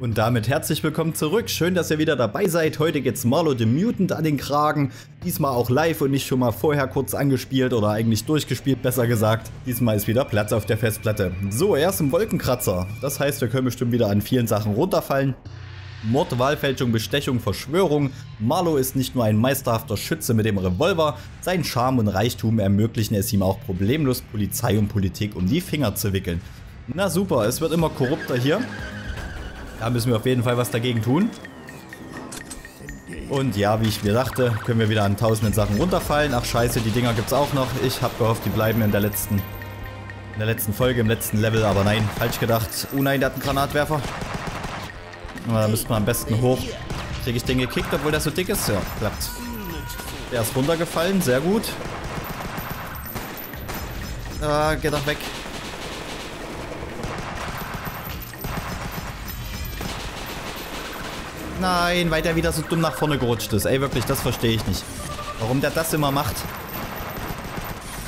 Und damit herzlich willkommen zurück. Schön, dass ihr wieder dabei seid. Heute geht's Marlo the Mutant an den Kragen. Diesmal auch live und nicht schon mal vorher kurz angespielt oder eigentlich durchgespielt, besser gesagt. Diesmal ist wieder Platz auf der Festplatte. So, erst im Wolkenkratzer. Das heißt, wir können bestimmt wieder an vielen Sachen runterfallen. Mord, Wahlfälschung, Bestechung, Verschwörung. Marlo ist nicht nur ein meisterhafter Schütze mit dem Revolver, sein Charme und Reichtum ermöglichen es ihm auch problemlos, Polizei und Politik um die Finger zu wickeln. Na super, es wird immer korrupter hier. Da müssen wir auf jeden Fall was dagegen tun. Und ja, wie ich mir dachte, können wir wieder an tausenden Sachen runterfallen. Ach scheiße, die Dinger gibt es auch noch. Ich habe gehofft, die bleiben in der letzten in der letzten Folge, im letzten Level, aber nein, falsch gedacht. Oh nein, der hat einen Granatwerfer. Aber da müsste man am besten hoch. Kriege ich den gekickt, obwohl der so dick ist? Ja, klappt. Der ist runtergefallen, sehr gut. Ah, geh doch weg. Nein, weil der wieder so dumm nach vorne gerutscht ist. Ey, wirklich, das verstehe ich nicht. Warum der das immer macht.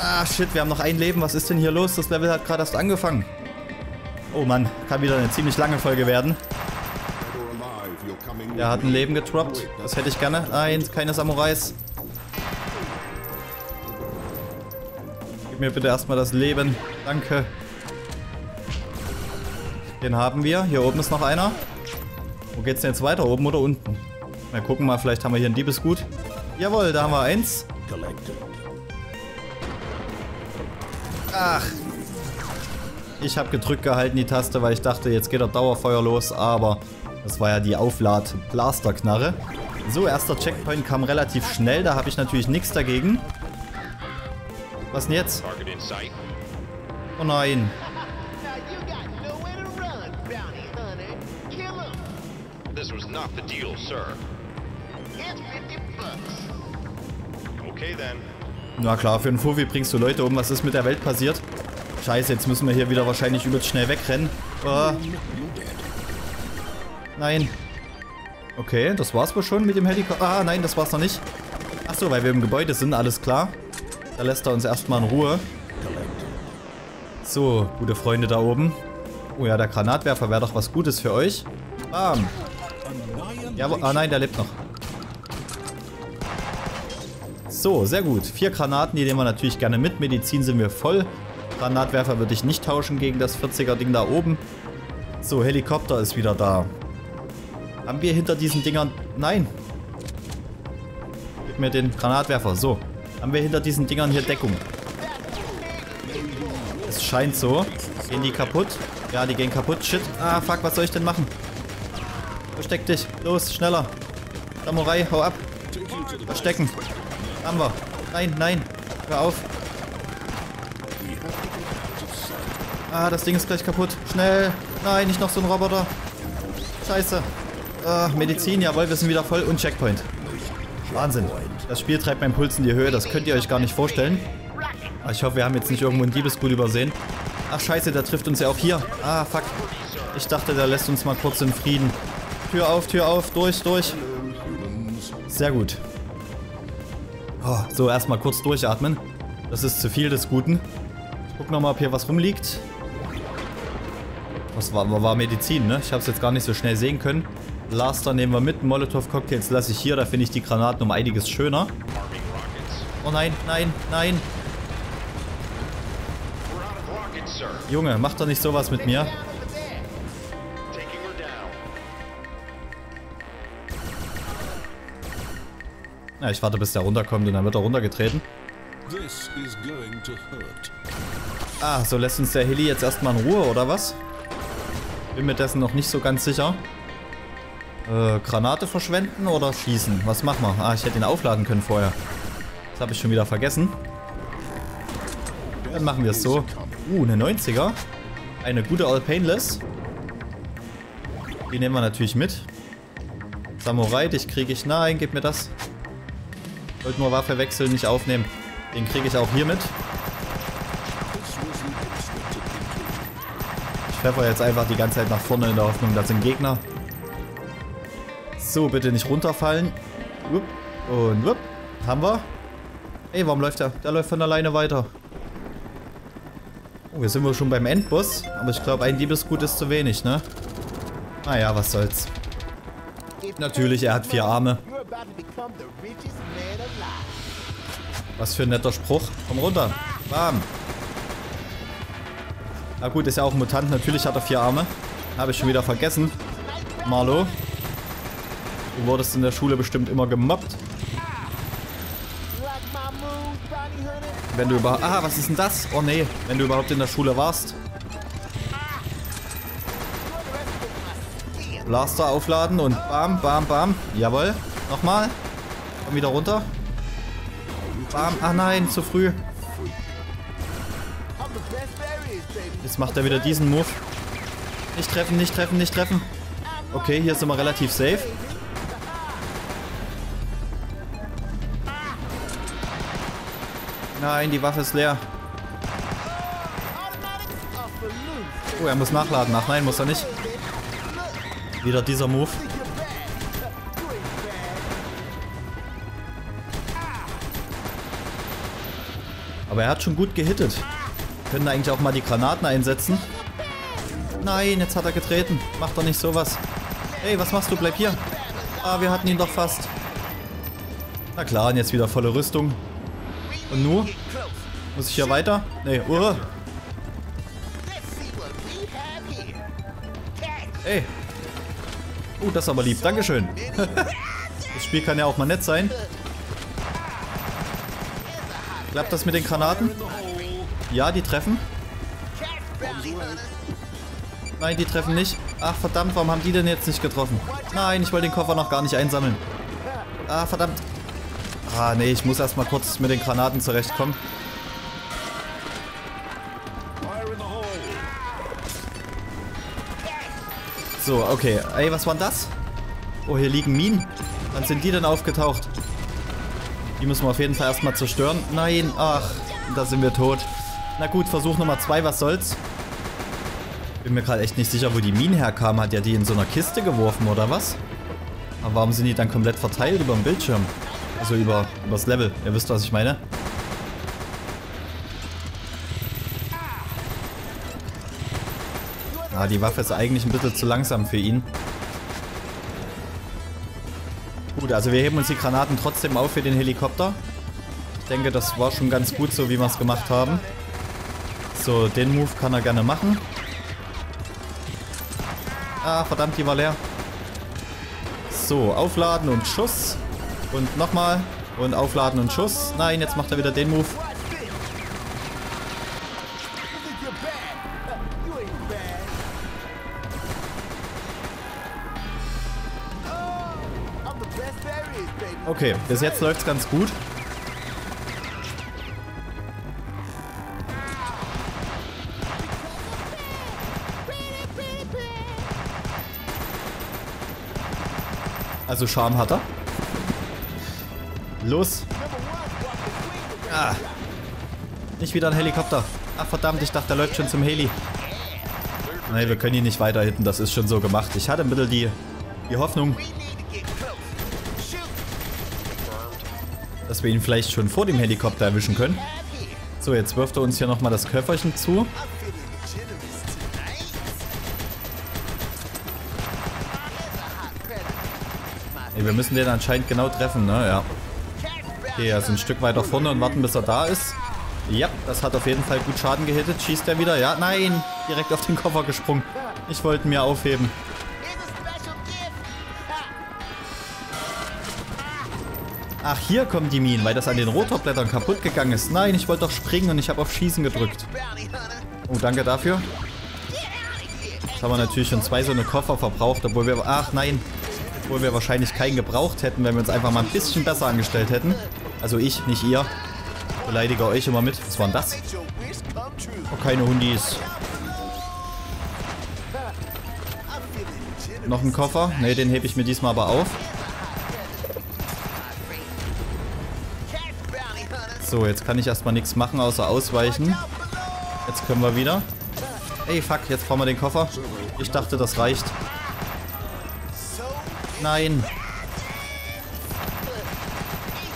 Ah, shit, wir haben noch ein Leben. Was ist denn hier los? Das Level hat gerade erst angefangen. Oh Mann, kann wieder eine ziemlich lange Folge werden. Der hat ein Leben getroppt. Das hätte ich gerne. Nein, keine Samurais. Gib mir bitte erstmal das Leben. Danke. Den haben wir. Hier oben ist noch einer. Wo geht's denn jetzt weiter? Oben oder unten? Mal gucken mal, vielleicht haben wir hier ein Diebesgut. Jawohl, da haben wir eins. Ach. Ich habe gedrückt gehalten die Taste, weil ich dachte, jetzt geht der Dauerfeuer los, aber das war ja die Auflad-Blaster-Knarre. So, erster Checkpoint kam relativ schnell. Da habe ich natürlich nichts dagegen. Was denn jetzt? Oh nein. Na klar, für einen Fuffi bringst du Leute um. Was ist mit der Welt passiert? Scheiße, jetzt müssen wir hier wieder wahrscheinlich übelst schnell wegrennen. Oh. Nein. Okay, das war's wohl schon mit dem Helikopter. Ah, nein, das war's noch nicht. Achso, weil wir im Gebäude sind, alles klar. Da lässt er uns erstmal in Ruhe. So, gute Freunde da oben. Oh ja, der Granatwerfer wäre doch was Gutes für euch. Bam. Ja, ah nein, der lebt noch. So, sehr gut. Vier Granaten, die nehmen wir natürlich gerne mit. Medizin sind wir voll. Granatwerfer würde ich nicht tauschen gegen das 40er-Ding da oben. So, Helikopter ist wieder da. Haben wir hinter diesen Dingern... Nein. Gib mir den Granatwerfer. So. Haben wir hinter diesen Dingern hier Deckung. Es scheint so. Gehen die kaputt? Ja, die gehen kaputt. Shit. Ah, fuck. Was soll ich denn machen? Versteck dich. Los, schneller. Samurai, hau ab. Verstecken. Haben wir. Nein, nein. Hör auf. Ah, das Ding ist gleich kaputt. Schnell. Nein, nicht noch so ein Roboter. Scheiße. Uh, Medizin, jawohl, wir sind wieder voll und Checkpoint. Wahnsinn. Das Spiel treibt meinen Puls in die Höhe, das könnt ihr euch gar nicht vorstellen. Aber ich hoffe, wir haben jetzt nicht irgendwo ein Diebesgut übersehen. Ach scheiße, der trifft uns ja auch hier. Ah, fuck. Ich dachte, der lässt uns mal kurz in Frieden. Tür auf, Tür auf, durch, durch. Sehr gut. Oh, so, erstmal kurz durchatmen. Das ist zu viel des Guten. Ich guck nochmal, ob hier was rumliegt. Was war, war Medizin, ne? Ich habe es jetzt gar nicht so schnell sehen können. Blaster nehmen wir mit. Molotov-Cocktails lasse ich hier. Da finde ich die Granaten um einiges schöner. Oh nein, nein, nein. Junge, mach doch nicht sowas mit mir. Ja, ich warte, bis der runterkommt und dann wird er runtergetreten. Ah, so lässt uns der Heli jetzt erstmal in Ruhe, oder was? Bin mir dessen noch nicht so ganz sicher. Äh, Granate verschwenden oder schießen? Was machen wir? Ah, ich hätte ihn aufladen können vorher. Das habe ich schon wieder vergessen. Dann machen wir es so. Uh, eine 90er. Eine gute All Painless. Die nehmen wir natürlich mit. Samurai, dich kriege ich. Nein, gib mir das. Wollte nur Waffe wechseln, nicht aufnehmen. Den kriege ich auch hier mit. Ich pfeffer jetzt einfach die ganze Zeit nach vorne in der Hoffnung, das sind Gegner. So, bitte nicht runterfallen. Und wupp. Haben wir. Ey, warum läuft der? Der läuft von alleine weiter. Oh, jetzt sind wir schon beim Endboss. Aber ich glaube, ein Diebesgut ist zu wenig, ne? Naja, was soll's. Natürlich, er hat vier Arme. Was für ein netter Spruch. Komm runter. Bam. Na gut, ist ja auch ein Mutant. Natürlich hat er vier Arme. Habe ich schon wieder vergessen. Marlo. Du wurdest in der Schule bestimmt immer gemobbt. Wenn du überhaupt... Ah, was ist denn das? Oh nee, wenn du überhaupt in der Schule warst. Blaster aufladen und bam, bam, bam. Jawohl. Nochmal. Komm wieder runter. Bam. Ach nein, zu früh. Jetzt macht er wieder diesen Move. Nicht treffen, nicht treffen, nicht treffen. Okay, hier sind wir relativ safe. Nein, die Waffe ist leer. Oh, er muss nachladen. Ach nein, muss er nicht. Wieder dieser Move. Aber er hat schon gut gehittet. Können eigentlich auch mal die Granaten einsetzen. Nein, jetzt hat er getreten. Mach doch nicht sowas. Hey, was machst du? Bleib hier. Ah, wir hatten ihn doch fast. Na klar, und jetzt wieder volle Rüstung. Und nur? Muss ich hier weiter? Nee, uh. Ey. Oh, das ist aber lieb. Dankeschön. das Spiel kann ja auch mal nett sein. Klappt das mit den Granaten? Ja, die treffen. Nein, die treffen nicht. Ach, verdammt, warum haben die denn jetzt nicht getroffen? Nein, ich wollte den Koffer noch gar nicht einsammeln. Ah, verdammt. Ah, nee, ich muss erstmal kurz mit den Granaten zurechtkommen. So, okay. Ey, was war denn das? Oh, hier liegen Minen. Wann sind die denn aufgetaucht? Die müssen wir auf jeden Fall erstmal zerstören. Nein, ach, da sind wir tot. Na gut, Versuch Nummer zwei, was soll's? Bin mir gerade echt nicht sicher, wo die Minen herkamen. Hat ja die in so einer Kiste geworfen, oder was? Aber warum sind die dann komplett verteilt über dem Bildschirm? Also über, über das Level. Ihr wisst, was ich meine. Ah, die Waffe ist eigentlich ein bisschen zu langsam für ihn. Gut, also wir heben uns die Granaten trotzdem auf für den Helikopter. Ich denke, das war schon ganz gut so, wie wir es gemacht haben. So, den Move kann er gerne machen. Ah, verdammt, die war leer. So, aufladen und Schuss. Und nochmal. Und aufladen und Schuss. Nein, jetzt macht er wieder den Move. Okay, bis jetzt läuft es ganz gut. Also Charme hat er. Los. Ah. Nicht wieder ein Helikopter. Ach verdammt, ich dachte, der läuft schon zum Heli. Nee, wir können ihn nicht weiter hitten, das ist schon so gemacht. Ich hatte ein bisschen die, die Hoffnung, dass wir ihn vielleicht schon vor dem Helikopter erwischen können. So, jetzt wirft er uns hier nochmal das Köfferchen zu. Ey, wir müssen den anscheinend genau treffen, ne? Ja. Okay, ist ein Stück weiter vorne und warten, bis er da ist. Ja, das hat auf jeden Fall gut Schaden gehittet. Schießt er wieder? Ja, nein! Direkt auf den Koffer gesprungen. Ich wollte ihn mir aufheben. Ach, hier kommen die Minen, weil das an den Rotorblättern kaputt gegangen ist. Nein, ich wollte doch springen und ich habe auf Schießen gedrückt. Oh, danke dafür. Jetzt haben wir natürlich schon zwei so eine Koffer verbraucht, obwohl wir... Ach, nein. Obwohl wir wahrscheinlich keinen gebraucht hätten, wenn wir uns einfach mal ein bisschen besser angestellt hätten. Also ich, nicht ihr. Beleidige euch immer mit. Was war denn das? Oh, keine Hundis. Noch ein Koffer? Ne, den hebe ich mir diesmal aber auf. So, jetzt kann ich erstmal nichts machen, außer ausweichen. Jetzt können wir wieder. Ey, fuck, jetzt brauchen wir den Koffer. Ich dachte, das reicht. Nein.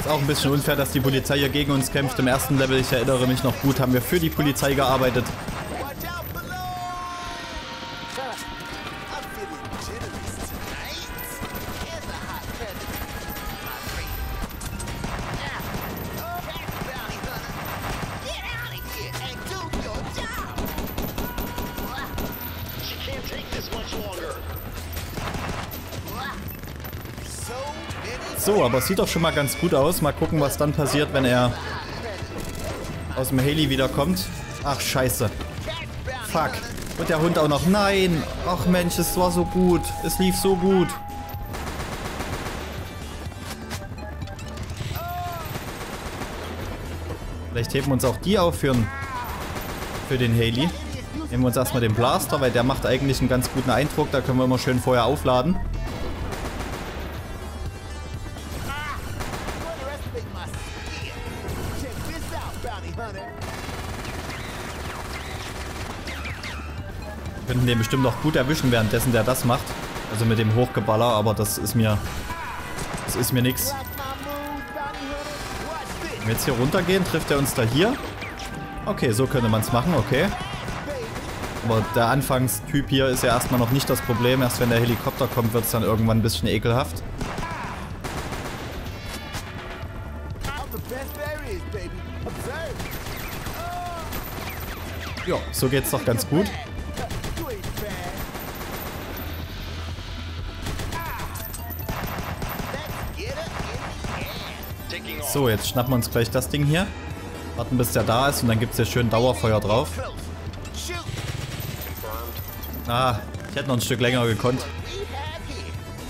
Ist auch ein bisschen unfair, dass die Polizei hier gegen uns kämpft. Im ersten Level, ich erinnere mich noch gut, haben wir für die Polizei gearbeitet. So, aber es sieht doch schon mal ganz gut aus. Mal gucken, was dann passiert, wenn er aus dem Heli wiederkommt. Ach, scheiße. Fuck. Und der Hund auch noch. Nein. Ach Mensch, es war so gut. Es lief so gut. Vielleicht heben uns auch die auf für, für den Haley. Nehmen wir uns erstmal den Blaster, weil der macht eigentlich einen ganz guten Eindruck. Da können wir immer schön vorher aufladen. Könnten den bestimmt noch gut erwischen, währenddessen der das macht. Also mit dem Hochgeballer, aber das ist mir... Das ist mir nix. Wenn wir jetzt hier runtergehen, trifft er uns da hier. Okay, so könnte man es machen, okay. Aber der Anfangstyp hier ist ja erstmal noch nicht das Problem. Erst wenn der Helikopter kommt, wird es dann irgendwann ein bisschen ekelhaft. Ja, so geht's doch ganz gut. So, jetzt schnappen wir uns gleich das Ding hier. Warten bis der da ist und dann gibt es hier schön Dauerfeuer drauf. Ah, ich hätte noch ein Stück länger gekonnt.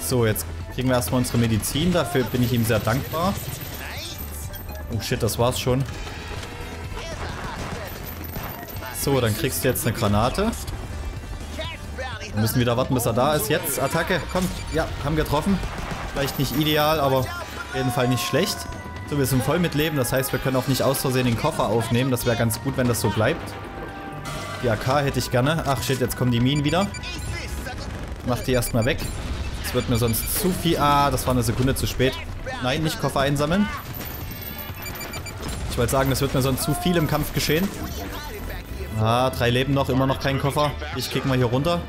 So, jetzt kriegen wir erstmal unsere Medizin. Dafür bin ich ihm sehr dankbar. Oh shit, das war's schon. So, dann kriegst du jetzt eine Granate. Wir müssen wieder warten, bis er da ist. Jetzt, Attacke, kommt. Ja, haben getroffen. Vielleicht nicht ideal, aber auf jeden Fall nicht schlecht. So, wir sind voll mit Leben. Das heißt, wir können auch nicht aus Versehen den Koffer aufnehmen. Das wäre ganz gut, wenn das so bleibt. Die AK hätte ich gerne. Ach shit, jetzt kommen die Minen wieder. Mach die erstmal weg. Das wird mir sonst zu viel... Ah, das war eine Sekunde zu spät. Nein, nicht Koffer einsammeln. Ich wollte sagen, das wird mir sonst zu viel im Kampf geschehen. Ah, drei Leben noch, immer noch kein Koffer. Ich kick mal hier runter.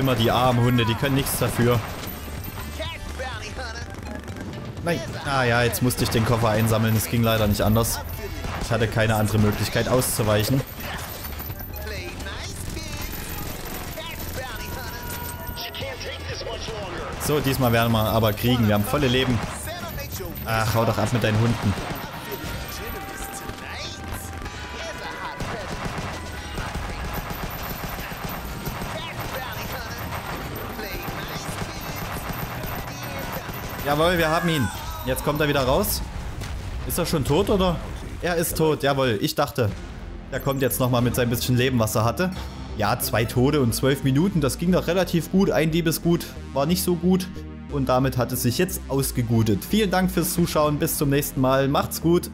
Immer die armen Hunde, die können nichts dafür. Nein. Ah ja, jetzt musste ich den Koffer einsammeln. Es ging leider nicht anders. Ich hatte keine andere Möglichkeit auszuweichen. So, diesmal werden wir aber kriegen. Wir haben volle Leben. Ach, hau doch ab mit deinen Hunden. Jawohl, wir haben ihn. Jetzt kommt er wieder raus. Ist er schon tot, oder? Er ist tot, jawohl. Ich dachte, er kommt jetzt nochmal mit seinem bisschen Leben, was er hatte. Ja, zwei Tode und zwölf Minuten, das ging doch relativ gut. Ein Diebesgut war nicht so gut. Und damit hat es sich jetzt ausgegutet. Vielen Dank fürs Zuschauen, bis zum nächsten Mal. Macht's gut.